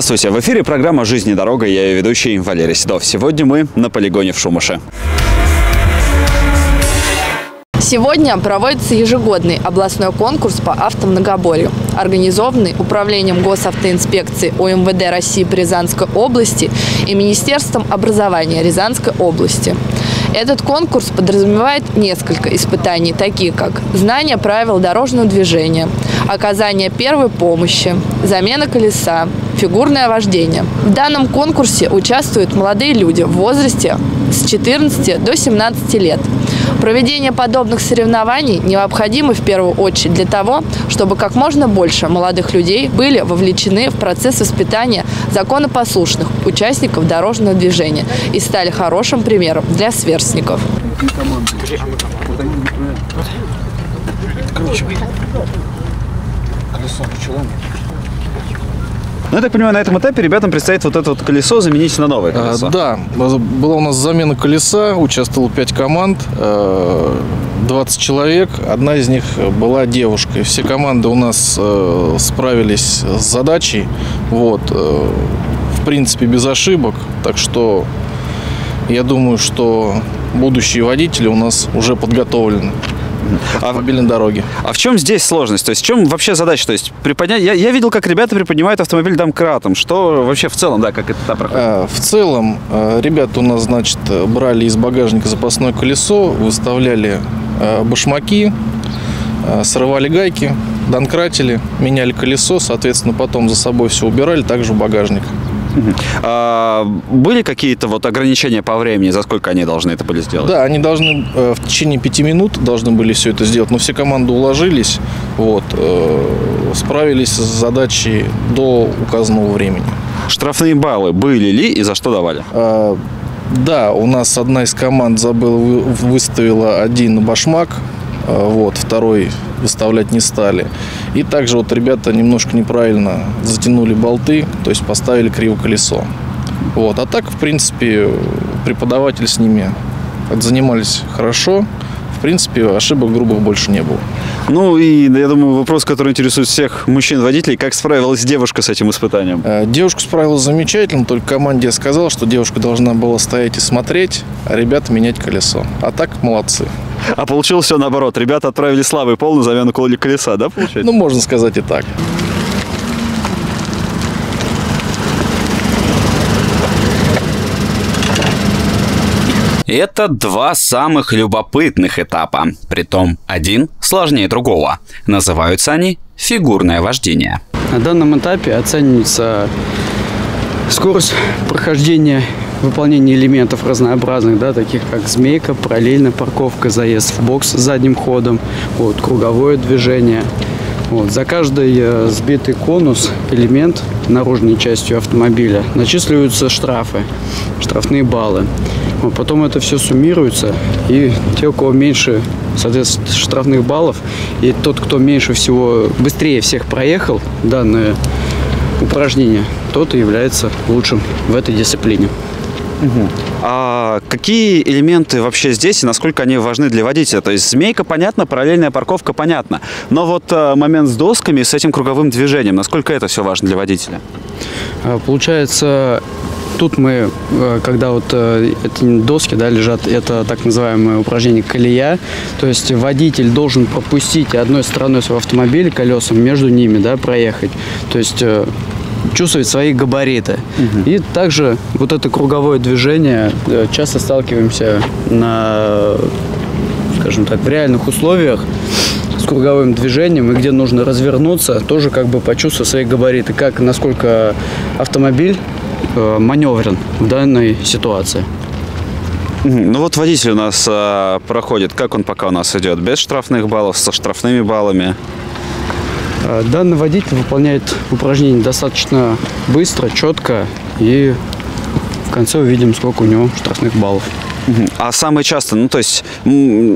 Здравствуйте, в эфире программа «Жизнь и дорога», я ее ведущий Валерий Седов. Сегодня мы на полигоне в Шумыше. Сегодня проводится ежегодный областной конкурс по автомногоборью, организованный Управлением госавтоинспекции УМВД России по Рязанской области и Министерством образования Рязанской области. Этот конкурс подразумевает несколько испытаний, такие как знание правил дорожного движения, оказание первой помощи, замена колеса, фигурное вождение. В данном конкурсе участвуют молодые люди в возрасте с 14 до 17 лет. Проведение подобных соревнований необходимо в первую очередь для того, чтобы как можно больше молодых людей были вовлечены в процесс воспитания законопослушных участников дорожного движения и стали хорошим примером для сверстников. Колесо. Ну, я так понимаю, на этом этапе ребятам предстоит вот это вот колесо заменить на новое А, колесо. да, была у нас замена колеса, участвовало 5 команд, э, 20 человек, одна из них была девушкой. Все команды у нас э, справились с задачей, вот, э, в принципе, без ошибок, так что я думаю, что будущие водители у нас уже подготовлены автомобильной дороге. А в чем здесь сложность? То есть в чем вообще задача? То есть приподнять... Я, я видел, как ребята приподнимают автомобиль домкратом. Что вообще в целом, да, как это там проходит? А, В целом, э, ребята у нас, значит, брали из багажника запасное колесо, выставляли э, башмаки, э, срывали гайки, донкратили, меняли колесо, соответственно, потом за собой все убирали, также в багажник. А, были какие-то вот ограничения по времени, за сколько они должны это были сделать? Да, они должны э, в течение пяти минут должны были все это сделать, но все команды уложились, вот, э, справились с задачей до указанного времени. Штрафные баллы были ли и за что давали? А, Да, у нас одна из команд забыла, вы- выставила один башмак, а, вот, второй выставлять не стали. И также вот ребята немножко неправильно затянули болты, то есть поставили криво колесо. Вот. А так, в принципе, преподаватель с ними занимались хорошо. В принципе, ошибок грубых больше не было. Ну и, я думаю, вопрос, который интересует всех мужчин-водителей, как справилась девушка с этим испытанием? Э, Девушка справилась замечательно, только команде я сказал, что девушка должна была стоять и смотреть, а ребята менять колесо. А так молодцы. А получилось все наоборот. Ребята отправили славы полную замену коли- колеса, да, получается? Ну, можно сказать и так. Это два самых любопытных этапа. Притом один сложнее другого. Называются они фигурное вождение. На данном этапе оценивается скорость прохождения выполнения элементов разнообразных, да, таких как змейка, параллельная парковка, заезд в бокс с задним ходом, вот, круговое движение. Вот, за каждый э, сбитый конус, элемент наружной частью автомобиля начисливаются штрафы, штрафные баллы. Вот, потом это все суммируется, и те, у кого меньше, соответственно, штрафных баллов, и тот, кто меньше всего, быстрее всех проехал данное упражнение, тот и является лучшим в этой дисциплине. А какие элементы вообще здесь и насколько они важны для водителя? То есть змейка понятно, параллельная парковка понятно. Но вот э, момент с досками, с этим круговым движением, насколько это все важно для водителя? А, Получается, тут мы, э, когда вот э, эти доски да, лежат, это так называемое упражнение колея, то есть водитель должен пропустить одной стороной своего автомобиля колесом между ними, да, проехать. То есть чувствовать свои габариты. И также вот это круговое движение э, часто сталкиваемся на, скажем так, в реальных условиях с круговым движением и где нужно развернуться, тоже как бы почувствовать свои габариты, как насколько автомобиль э, маневрен в данной ситуации. Ну вот водитель у нас э, проходит, как он пока у нас идет? Без штрафных баллов, со штрафными баллами? Э, Данный водитель выполняет упражнение достаточно быстро, четко и в конце увидим, сколько у него штрафных баллов. А самое часто, ну то есть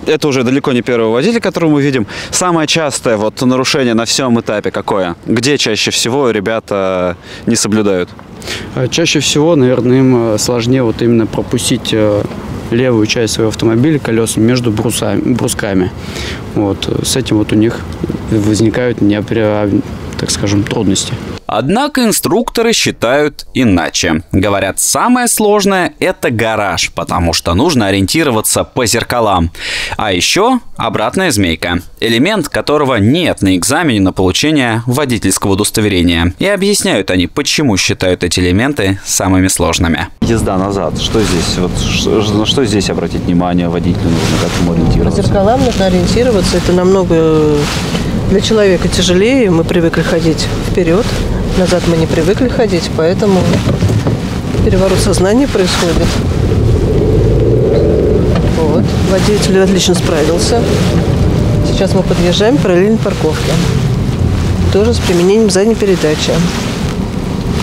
это уже далеко не первый водитель, которого мы видим. Самое частое вот нарушение на всем этапе какое? Где чаще всего ребята не соблюдают? А Чаще всего, наверное, им э, сложнее вот именно пропустить э, левую часть своего автомобиля колесами между брусами, брусками. Вот. э, С этим вот у них возникают неопре- так скажем, трудности. Однако инструкторы считают иначе. Говорят, самое сложное – это гараж, потому что нужно ориентироваться по зеркалам. А еще обратная змейка – элемент, которого нет на экзамене на получение водительского удостоверения. И объясняют они, почему считают эти элементы самыми сложными. Езда назад. Что здесь? Вот, что, на что здесь обратить внимание водителю нужно, как ему По ориентироваться? зеркалам нужно ориентироваться. Это намного для человека тяжелее. Мы привыкли ходить вперед. Назад мы не привыкли ходить, поэтому переворот сознания происходит. Вот. Водитель отлично справился. Сейчас мы подъезжаем к параллельной парковке. Тоже с применением задней передачи.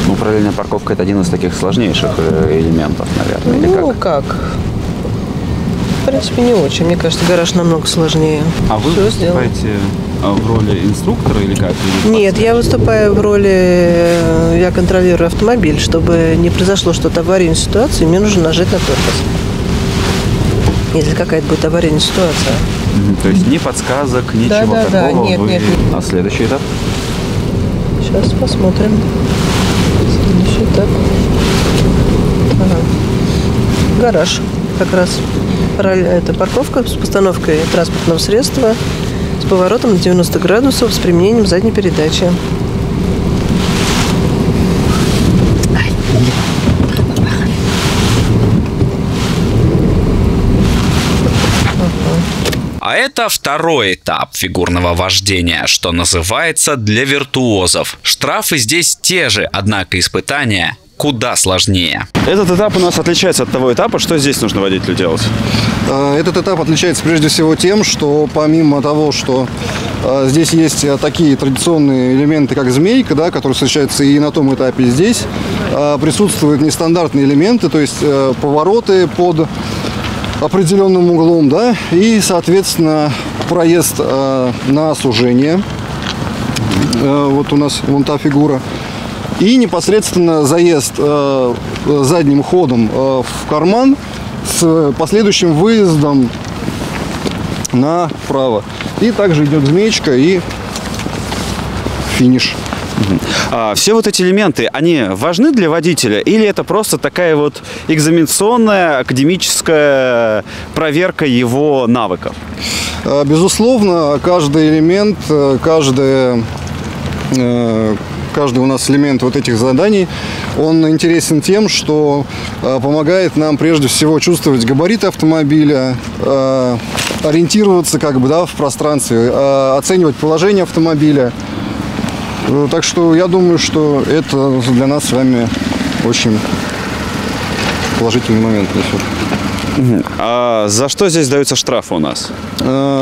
Ну, параллельная парковка – это один из таких сложнейших э, элементов, наверное, или ну, как? В принципе, не очень. Мне кажется, гараж намного сложнее. А вы сделано. выступаете а, в роли инструктора или как? Или Нет, я выступаю в роли, э, я контролирую автомобиль, чтобы не произошло что-то аварийной ситуации, мне нужно нажать на тормоз. Если какая-то будет аварийная ситуация. То есть ни подсказок, ничего Да, да, да, такого. нет, вы- нет, нет. А следующий этап? Сейчас посмотрим. Следующий этап. Ага. Гараж. Как раз это парковка с постановкой транспортного средства с поворотом на 90 градусов с применением задней передачи. А это второй этап фигурного вождения, что называется для виртуозов. Штрафы здесь те же, однако испытания куда сложнее. Этот этап у нас отличается от того этапа, что здесь нужно водителю делать. Э, Этот этап отличается прежде всего тем, что помимо того, что э, здесь есть э, такие традиционные элементы, как змейка, да, которые встречаются и на том этапе, и здесь, присутствуют нестандартные элементы, то есть повороты под определенным углом, да, и, соответственно, проезд э, на сужение. Э, вот у нас вон та фигура. И непосредственно заезд э, задним ходом э, в карман с последующим выездом направо. И также идет змеечка и финиш. А, все вот эти элементы, они важны для водителя или это просто такая вот экзаменационная академическая проверка его навыков? Э, Безусловно, каждый элемент, э, каждая, э, каждый у нас элемент вот этих заданий, он интересен тем, что э, помогает нам прежде всего чувствовать габариты автомобиля, э, ориентироваться как бы да, в пространстве, э, оценивать положение автомобиля. Так что я думаю, что это для нас с вами очень положительный момент несет. А за что здесь даются штрафы у нас?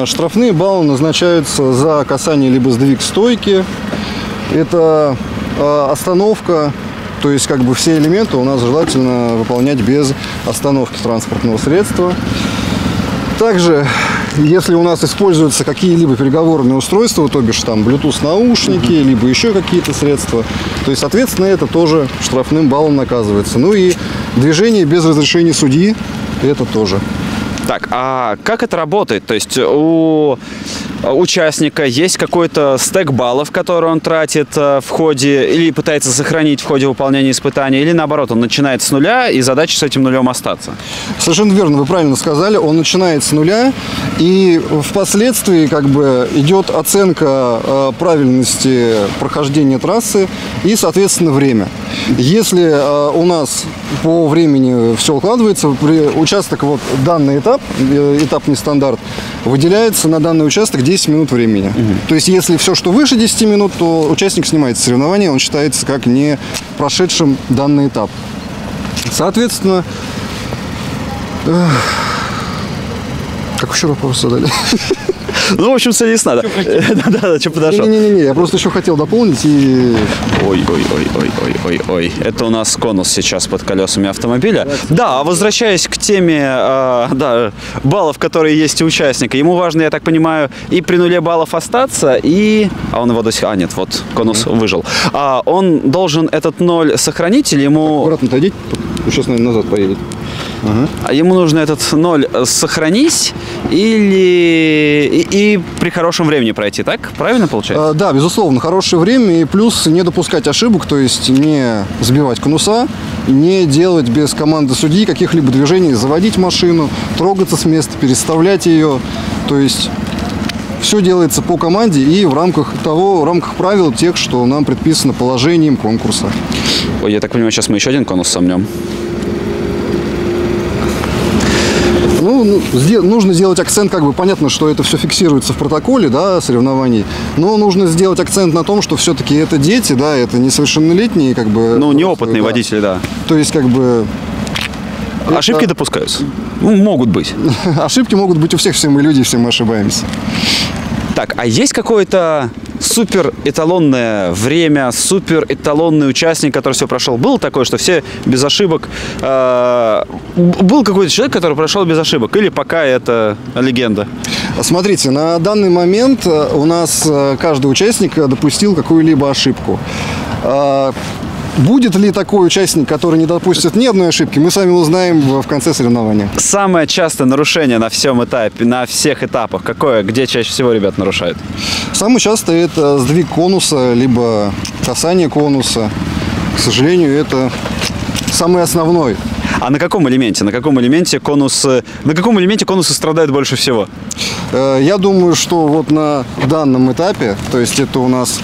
Штрафные баллы назначаются за касание либо сдвиг стойки. Это э, остановка, то есть как бы все элементы у нас желательно выполнять без остановки транспортного средства. Также, если у нас используются какие-либо переговорные устройства, то бишь там Bluetooth наушники, либо еще какие-то средства, то есть, соответственно, это тоже штрафным баллом наказывается. Ну и движение без разрешения судьи, это тоже. Так, а как это работает? То есть у участника есть какой-то стек баллов, который он тратит э, в ходе или пытается сохранить в ходе выполнения испытания, или наоборот, он начинает с нуля и задача с этим нулем остаться? Совершенно верно, вы правильно сказали. Он начинает с нуля, и впоследствии как бы идет оценка э, правильности прохождения трассы и, соответственно, время. Если э, у нас по времени все укладывается, участок вот данный этап, э, этап нестандарт, выделяется на данный участок 10 минут времени. То есть, если все, что выше 10 минут, то участник снимается соревнования, он считается как не прошедшим данный этап. Соответственно, как еще вопрос задали? Ну, в общем, цель ясна, да. Да-да, что подошел. Не-не-не, я просто еще хотел дополнить и Ой, ой, ой, ой, ой, ой. Это у нас конус сейчас под колесами автомобиля. Да, а возвращаясь к теме э, да, баллов, которые есть у участника, ему важно, я так понимаю, и при нуле баллов остаться, и... А он его до сих... А, нет, вот, конус выжил. А он должен этот ноль сохранить или ему... аккуратно отойдите, сейчас, наверное, назад поедет. А ему нужно этот ноль сохранить или и, и при хорошем времени пройти, так? Правильно получается? Э, Да, безусловно, хорошее время и плюс не допускать ошибок, то есть не сбивать конуса, не делать без команды судьи каких-либо движений, заводить машину, трогаться с места, переставлять ее. То есть все делается по команде и в рамках того, в рамках правил тех, что нам предписано положением конкурса. Ой, я так понимаю, сейчас мы еще один конус сомнем. Ну, ну, нужно сделать акцент, как бы понятно, что это все фиксируется в протоколе, да, соревнований, но нужно сделать акцент на том, что все-таки это дети, да, это несовершеннолетние, как бы. Ну, неопытные да. водители, да. То есть, как бы, Ошибки допускаются? Ну, могут быть. ошибки могут быть у всех, все мы люди, все мы ошибаемся. Так, а есть какое-то супер эталонное время, супер эталонный участник, который все прошел? Был такое, что все без ошибок? э, был какой-то человек, который прошел без ошибок? Или пока это легенда? Смотрите, на данный момент э, у нас э, каждый участник э, допустил какую-либо ошибку. Будет ли такой участник, который не допустит ни одной ошибки, мы с вами узнаем в конце соревнования. Самое частое нарушение на всем этапе, на всех этапах, какое, где чаще всего ребят нарушают? Самое частое это сдвиг конуса, либо касание конуса. К сожалению, это самый основной. А на каком элементе? На каком элементе конус, на каком элементе конусы страдают больше всего? Э, Я думаю, что вот на данном этапе, то есть это у нас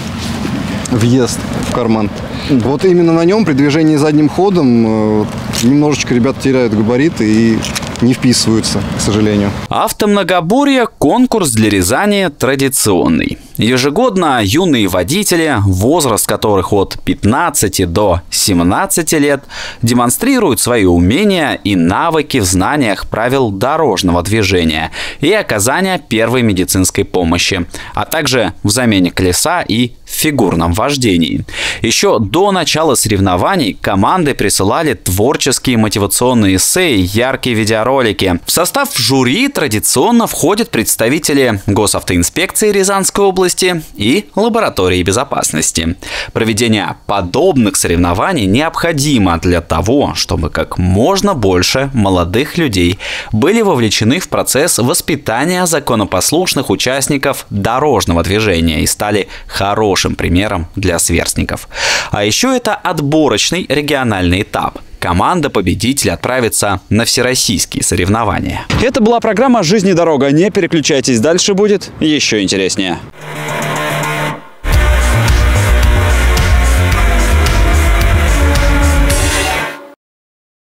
въезд в карман, вот именно на нем при движении задним ходом э, немножечко ребята теряют габариты и не вписываются, к сожалению. Автомногоборье – конкурс для Рязани традиционный. Ежегодно юные водители, возраст которых от 15 до 17 лет, демонстрируют свои умения и навыки в знаниях правил дорожного движения и оказания первой медицинской помощи, а также в замене колеса и фигурном вождении. Еще до начала соревнований команды присылали творческие мотивационные эссе и яркие видеоролики. В состав жюри традиционно входят представители Госавтоинспекции Рязанской области и лаборатории безопасности. Проведение подобных соревнований необходимо для того, чтобы как можно больше молодых людей были вовлечены в процесс воспитания законопослушных участников дорожного движения и стали хорошим примером для сверстников. А еще это отборочный региональный этап. Команда победителя отправится на всероссийские соревнования. Это была программа «Жизнь и дорога». Не переключайтесь, дальше будет еще интереснее.